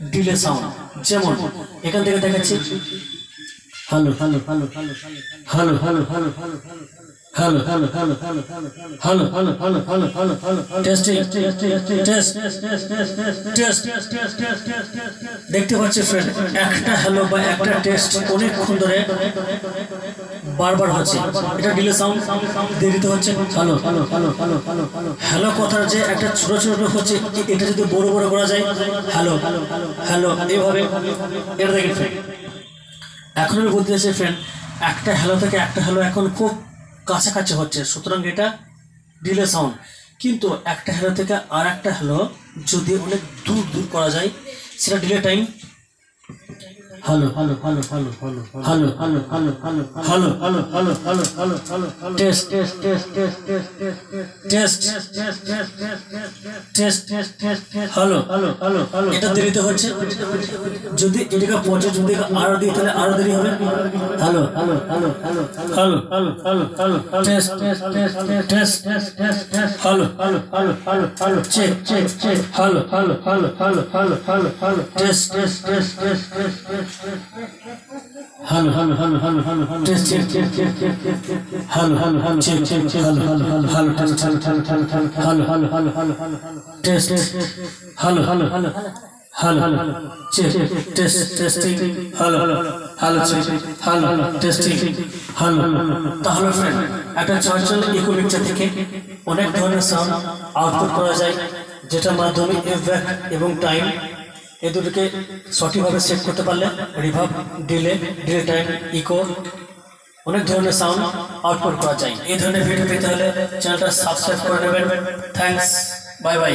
Delay sound যেমন এখান থেকে দেখাচ্ছি hello hello hello hello hello hello hello hello hello hello hello hello hello hello hello hello hello hello test দেখতে পাচ্ছি friend একটা hello বা একটা টেস্ট অনেকক্ষণ ধরে বারবার হচ্ছে। এটা ডিলে সাউন্ড দেরিতে হচ্ছে hello hello hello hello hello hello কথার যে একটা ছোট ছোট হচ্ছে এটা যদি বড় বড় করা যায়? হ্যালো হ্যালো, এইভাবে। এটা দেখেন ফ্রেন্ড এখন আমি বলতে চাইছি ফ্রেন্ড একটা হ্যালো থেকে একটা হ্যালো এখন খুব কাছাকাছি হচ্ছে। সুতরাং এটা ডিলে সাউন্ড কিন্তু একটা হ্যালো থেকে আর একটা হ্যালো যদি অনেক দূর দূর করা যায়, সেটা delay time hello hello hello hello hello hello hello hello hello hello hello hello hello hello hello hello test test test test test test test test test hello hello hello hello এটা দেরিতে হচ্ছে যদি এটাকে পঞ্চাশ যদি আরও দিই তাহলে আরও দেরি হবে hello hello hello hello hello hello hello hello test test test test test test test hello hello hello hello hello check check check hello hello hello hello hello hello hello test test test test test hello hello hello hello hello hello test check check check check check hello hello hello check check check hello hello hello hello test hello hello hello hello hello hello hello hello test hello hello hello hello hello check test testing hello hello check testing hello তাহলে friend একটা Chanchal eco mixer থেকে অনেক ধরনের sound output করা যায় যেটার মাধ্যমে এফব্যাক এবং টাইম এ দুটোকে সঠিকভাবে সেট করতে পারলে reverb delay delay time echo অনেক ধরনের সাউন্ড আউটপুট করা যায়। এই ধরনের ভিডিও পেতে হলে চ্যানেলটা সাবস্ক্রাইব করে নেবেন। Thanks bye bye